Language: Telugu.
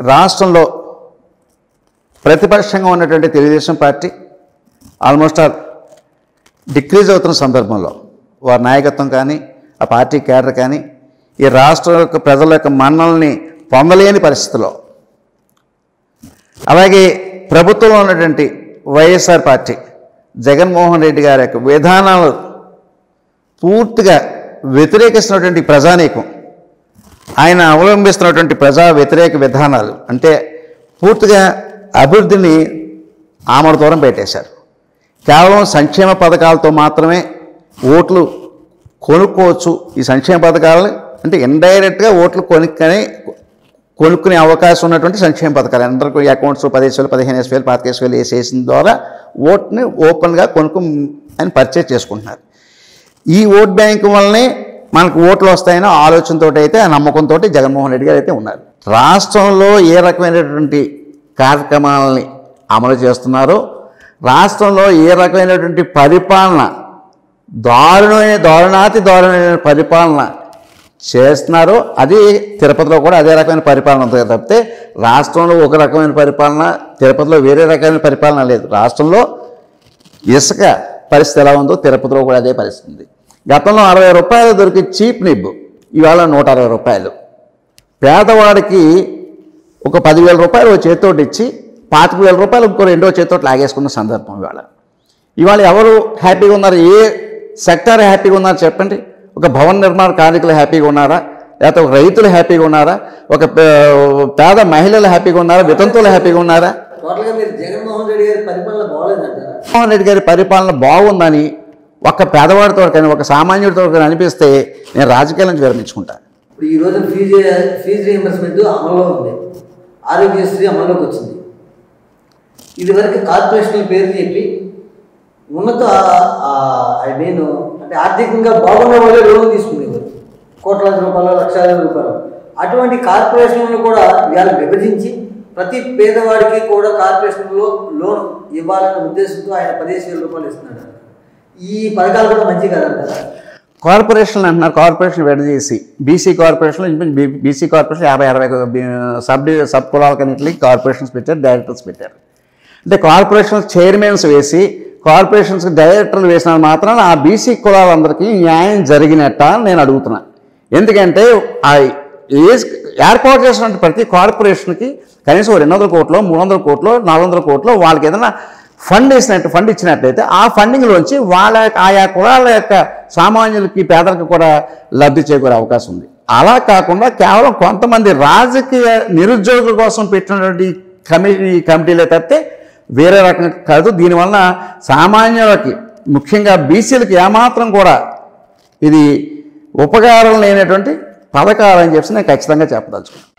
రాష్ట్రంలో ప్రతిపక్షంగా ఉన్నటువంటి Telugu Desam party almost all decrease అవుతున్న సందర్భంలో వారి నాయకత్వం కానీ ఆ పార్టీ కేడర్ కానీ ఈ రాష్ట్రం యొక్క ప్రజల యొక్క మన్నల్ని పొందలేని పరిస్థితిలో. అలాగే ప్రభుత్వంలో ఉన్నటువంటి వైఎస్ఆర్ పార్టీ జగన్మోహన్ రెడ్డి గారి యొక్క విధానాలు పూర్తిగా వ్యతిరేకిస్తున్నటువంటి ప్రజానీకం ఆయన అవలంబిస్తున్నటువంటి ప్రజా వ్యతిరేక విధానాలు అంటే పూర్తిగా అభివృద్ధిని ఆమడ దూరం పెట్టేశారు. కేవలం సంక్షేమ పథకాలతో మాత్రమే ఓట్లు కొనుక్కోవచ్చు. ఈ సంక్షేమ పథకాలని అంటే ఇండైరెక్ట్గా ఓట్లు కొనుక్కొని కొనుక్కునే అవకాశం ఉన్నటువంటి సంక్షేమ పథకాలు. అందరికీ అకౌంట్స్ పదిహేను వేలు పదిహేను వేసు వేలు పాతికేసు వేలు వేసేసిన ద్వారా ఓట్ని ఓపెన్గా కొనుక్కు అని పర్చేజ్ చేసుకుంటున్నారు. ఈ ఓట్ బ్యాంక్ వల్లనే మనకు ఓట్లు వస్తాయనో ఆలోచనతో అయితే ఆ నమ్మకంతో జగన్మోహన్ రెడ్డి గారు అయితే ఉన్నారు. రాష్ట్రంలో ఏ రకమైనటువంటి కార్యక్రమాలని అమలు చేస్తున్నారో రాష్ట్రంలో ఏ రకమైనటువంటి పరిపాలన దారుణమైన దారుణాతి దారుణమైన పరిపాలన చేస్తున్నారో అది తిరుపతిలో కూడా అదే రకమైన పరిపాలన ఉంటుంది. తప్పితే రాష్ట్రంలో ఒక రకమైన పరిపాలన తిరుపతిలో వేరే రకమైన పరిపాలన లేదు. రాష్ట్రంలో ఇసుక పరిస్థితి ఎలా ఉందో తిరుపతిలో కూడా అదే పరిస్థితి ఉంది. గతంలో అరవై రూపాయలు దొరికి చీప్ నిబ్ ఇవాళ నూట అరవై రూపాయలు. పేదవాడికి ఒక పదివేల రూపాయలు చేతితోటి ఇచ్చి పాతిక వేల రూపాయలు ఇంకో రెండో చేతితోటి లాగేసుకున్న సందర్భం ఇవాళ. ఇవాళ ఎవరు హ్యాపీగా ఉన్నారు? ఏ సెక్టార్ హ్యాపీగా ఉన్నారు చెప్పండి? ఒక భవన నిర్మాణ కార్మికులు హ్యాపీగా ఉన్నారా? లేకపోతే ఒక రైతులు హ్యాపీగా ఉన్నారా? ఒక పేద మహిళలు హ్యాపీగా ఉన్నారా? వితంతువులు హ్యాపీగా ఉన్నారా? టోటల్గా మీరు జగన్మోహన్ రెడ్డి గారి పరిపాలన బాగోలేదంటారా? జగన్మోహన్ రెడ్డి గారి పరిపాలన బాగుందని ఒక పేదవాడితో కానీ ఒక సామాన్యుడితో కానీ అనిపిస్తే నేను రాజకీయాల నుంచి విరమించుకుంటాను ఇప్పుడు ఈ రోజు ఫీజు ఫీజు రీఎంబర్స్మెంట్ అమల్లో ఉంది. ఆరోగ్యశ్రీ అమల్లోకి వచ్చింది. ఇదివరకు కార్పొరేషన్ పేరు చెప్పి ఉన్నత ఐ మీన్ అంటే ఆర్థికంగా బాగున్న వాళ్ళే లోన్ తీసుకునేవారు. కోట్లాది రూపాయలు లక్షలాది రూపాయలు. అటువంటి కార్పొరేషన్లను కూడా ఇవాళ విభజించి ప్రతి పేదవాడికి కూడా కార్పొరేషన్లో లోన్ ఇవ్వాలనే ఉద్దేశంతో ఆయన పదిహేను వేల రూపాయలు ఇస్తున్నాడు. ఈ పథకాలు కూడా మంచి కదంటారా కార్పొరేషన్ అంటున్నారు. కార్పొరేషన్ విడదీసి. బీసీ కార్పొరేషన్ బీసీ కార్పొరేషన్ యాభై అరవై సబ్ డి- సబ్ కులాలకన్నింటికి కార్పొరేషన్స్ పెట్టారు డైరెక్టర్స్ పెట్టారు. అంటే కార్పొరేషన్ చైర్మన్స్ వేసి కార్పొరేషన్స్కి డైరెక్టర్లు వేసిన మాత్రం ఆ బీసీ కులాలందరికీ న్యాయం జరిగినట్ట నేను అడుగుతున్నా. ఎందుకంటే ఆ ఏజ్ ఏర్పాటు చేసినటువంటి ప్రతి కార్పొరేషన్కి కనీసం రెండు వందల కోట్లు మూడు వందల కోట్లు నాలుగు వందల కోట్లు వాళ్ళకి ఏదైనా ఫండ్ వేసినట్టు ఫండ్ ఇచ్చినట్లయితే ఆ ఫండింగ్లోంచి వాళ్ళ యొక్క ఆయా కులాల యొక్క సామాన్యులకి పేదలకు కూడా లబ్ధి చేకూరే అవకాశం ఉంది. అలా కాకుండా కేవలం కొంతమంది రాజకీయ నిరుద్యోగుల కోసం పెట్టినటువంటి కమిటీ కమిటీలే తప్పితే వేరే రకం కాదు. దీనివలన సామాన్యులకి ముఖ్యంగా బీసీలకి ఏమాత్రం కూడా ఇది ఉపకారం లేనటువంటి పథకాలని చెప్పి నేను ఖచ్చితంగా చెప్పదలుచుకున్నాను.